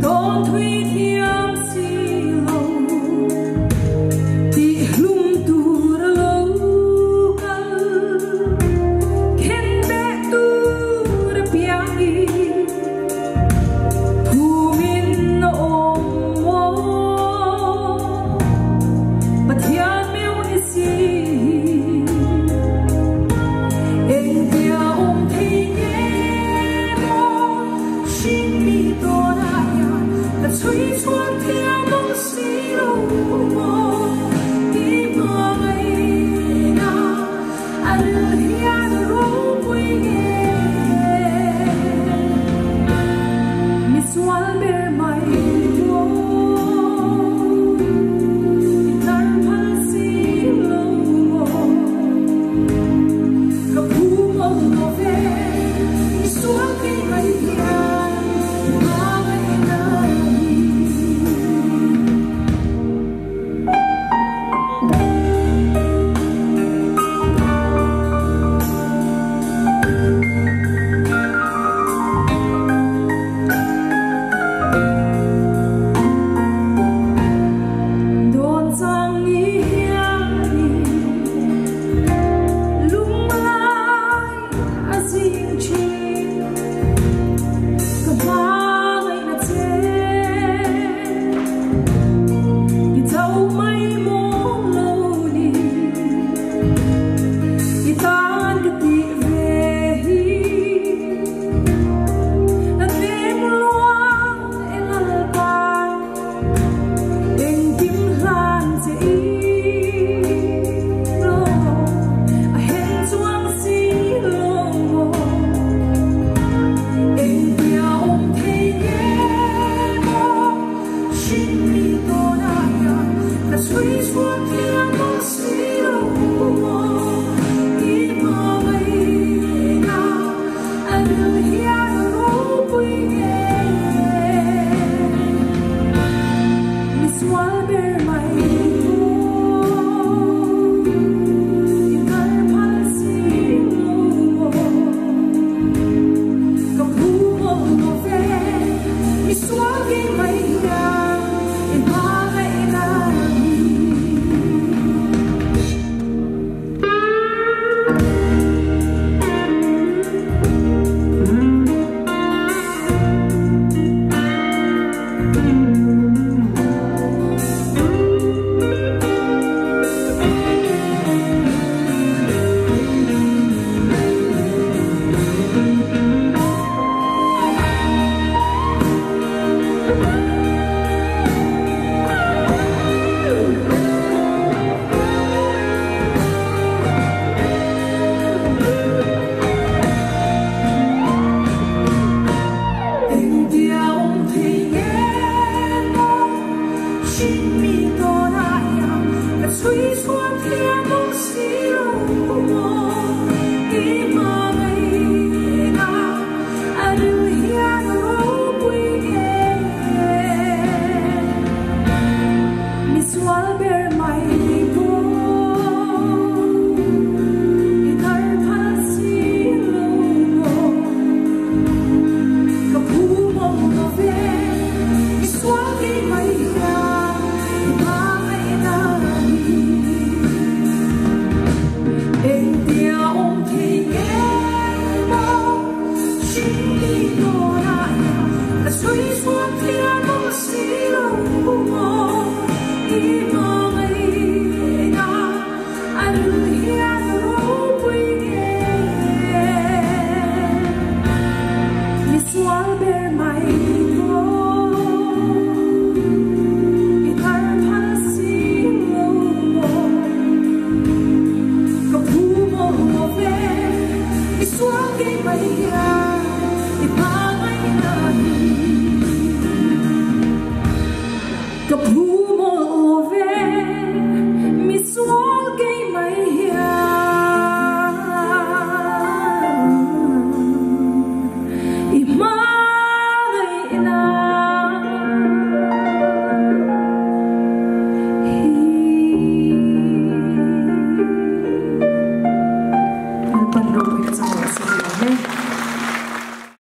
Don't tweet here. 吹穿天。心里多难呀，虽说天不遂人愿，一梦醒来。